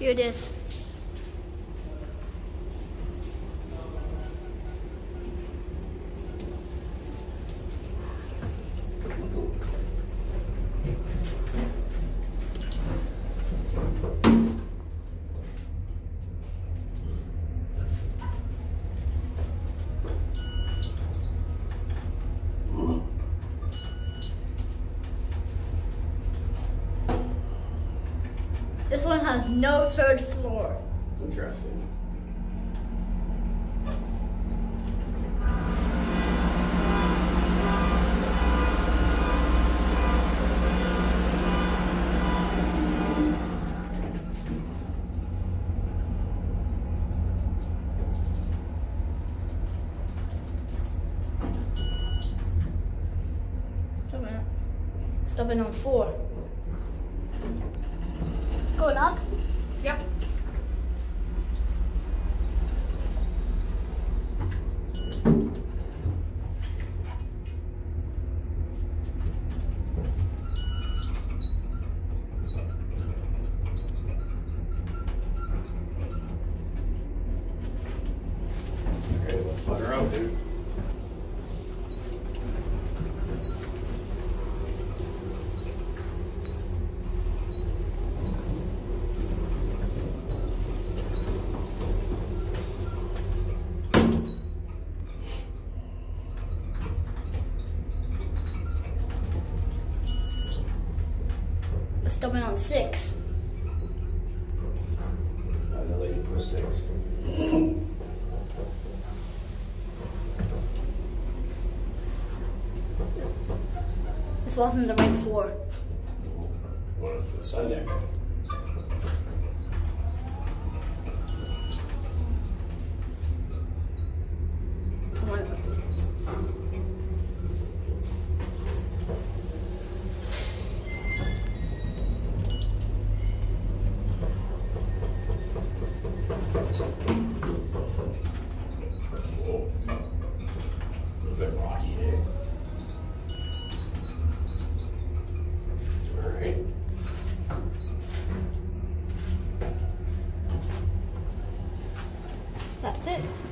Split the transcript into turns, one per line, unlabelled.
Here it is. This one has no third floor.
Interesting.
Stopping. Stopping on four. Going up.
Yep.
Okay, let's let her out, dude.
Stopping on six.
The lady put six.
This wasn't the right four.
What, the sun deck? That's it.